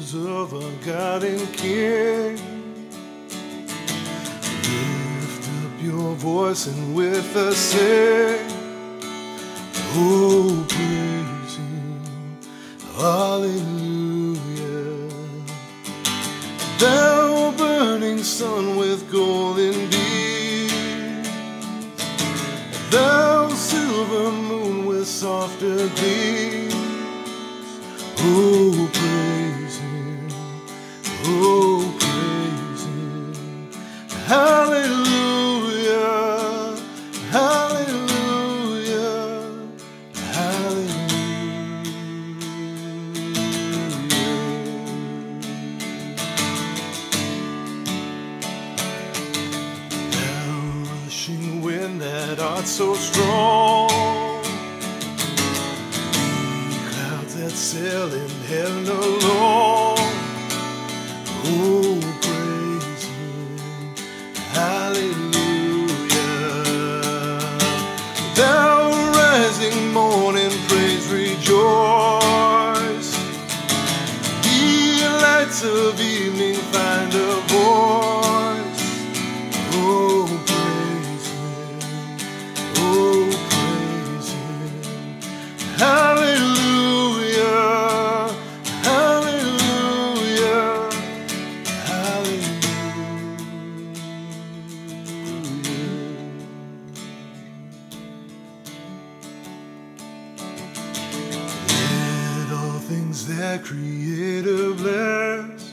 of our God and King. Lift up your voice and with us sing. Oh, praise Him. Hallelujah. Thou burning sun with golden beams. Thou silver moon with softer gleams. Oh, praise Him. Oh, praise Him. Hallelujah. Hallelujah. Hallelujah. Rushing wind that art so strong. That sail in heaven alone. Oh, praise Him. Hallelujah. Thou rising morning, praise, rejoice. Ye lights of evening, find things that Creator bless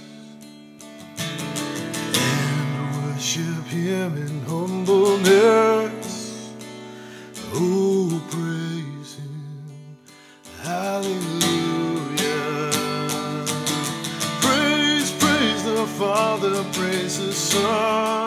and worship Him in humbleness. Oh, praise Him. Hallelujah. Praise, praise the Father, praise the Son.